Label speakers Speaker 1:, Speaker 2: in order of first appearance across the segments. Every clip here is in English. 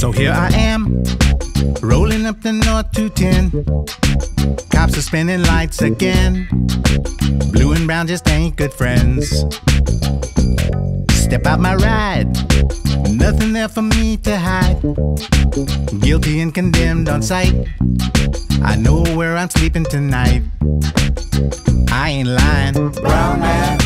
Speaker 1: So here I am, rolling up the North 210. Cops are spinning lights again. Blue and brown just ain't good friends. Step out my ride, nothing there for me to hide. Guilty and condemned on sight. I know where I'm sleeping tonight. I ain't lying.
Speaker 2: Brown man.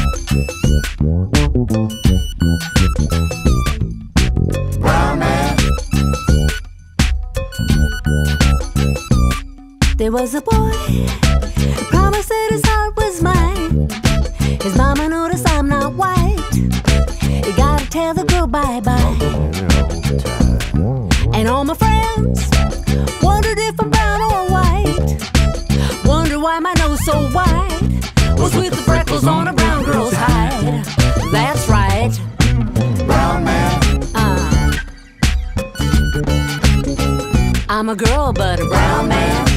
Speaker 3: There was a boy, promised that his heart was mine. His mama noticed I'm not white. He gotta tell the girl bye bye. And all my friends wondered if I'm brown or white. Wonder why my nose so wide was with the freckles on a brown girl's hide. That's right.
Speaker 2: Brown man.
Speaker 3: Uh. I'm a girl, but a brown man.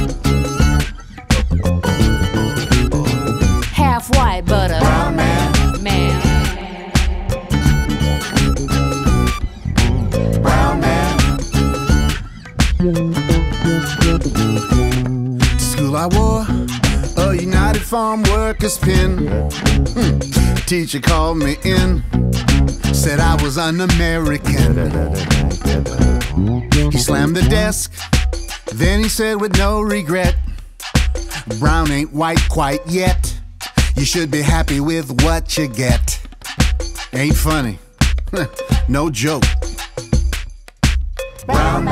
Speaker 3: Half white, but a
Speaker 2: Brown man.
Speaker 3: man.
Speaker 2: Brown man.
Speaker 4: To school I wore a United Farm Workers pin. Hmm. Teacher called me in, said I was un-American. He slammed the desk, then he said with no regret, Brown ain't white quite yet. You should be happy with what you get. Ain't funny. no joke. Brown